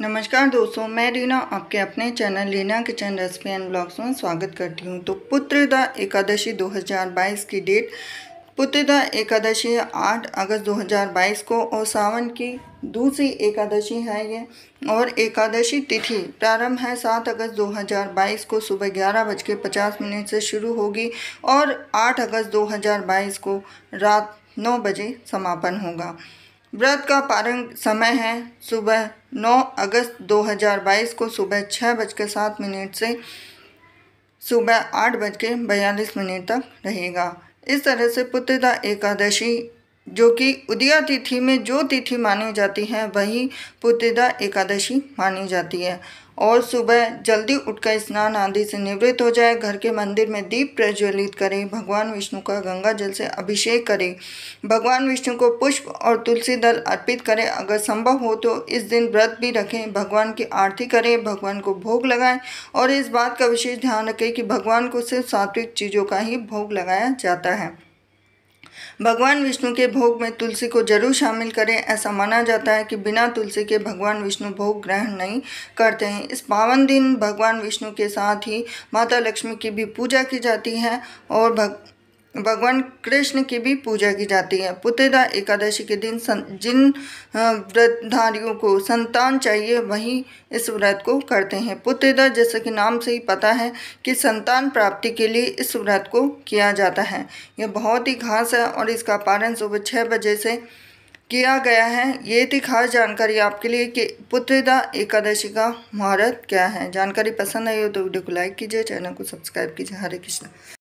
नमस्कार दोस्तों, मैं रीना आपके अपने channel Reena kitchen recipe and blogs में स्वागत करती हूँ। तो पुत्र पुत्रदा एकादशी 2022 की डेट, पुत्र पुत्रदा एकादशी 8 अगस्त 2022 को और सावन की दूसरी एकादशी है ये। और एकादशी तिथि प्रारंभ है 7 अगस्त 2022 को, सुबह ग्यारह बज के पचास मिनट से शुरू होगी और 8 अगस्त 2022 को रात नौ बजे समापन होगा। व्रत का पारण समय है। सुबह 9 अगस्त 2022 को सुबह छः बज के सात मिनट से सुबह आठ बज के बयालीस मिनट तक रहेगा। इस तरह से पुत्रदा एकादशी जो कि उदया तिथि में जो तिथि मानी जाती है, वही पुत्रदा एकादशी मानी जाती है। और सुबह जल्दी उठकर स्नान आदि से निवृत्त हो जाए, घर के मंदिर में दीप प्रज्वलित करें, भगवान विष्णु का गंगा जल से अभिषेक करें। भगवान विष्णु को पुष्प और तुलसी दल अर्पित करें। अगर संभव हो तो इस दिन व्रत भी रखें, भगवान की आरती करें, भगवान को भोग लगाएँ। और इस बात का विशेष ध्यान रखें कि भगवान को सिर्फ़ सात्विक चीज़ों का ही भोग लगाया जाता है। भगवान विष्णु के भोग में तुलसी को ज़रूर शामिल करें। ऐसा माना जाता है कि बिना तुलसी के भगवान विष्णु भोग ग्रहण नहीं करते हैं। इस पावन दिन भगवान विष्णु के साथ ही माता लक्ष्मी की भी पूजा की जाती है और भग भगवान कृष्ण की भी पूजा की जाती है। पुत्रदा एकादशी के दिन सं, जिन व्रतधारियों को संतान चाहिए वही इस व्रत को करते हैं। पुत्रदा जैसे कि नाम से ही पता है कि संतान प्राप्ति के लिए इस व्रत को किया जाता है। यह बहुत ही खास है और इसका पारण सुबह छः बजे से किया गया है। ये थी खास जानकारी आपके लिए कि पुत्रदा एकादशी का मुहूर्त क्या है। जानकारी पसंद आई हो तो वीडियो को लाइक कीजिए चैनल को सब्सक्राइब कीजिए। हरे कृष्ण।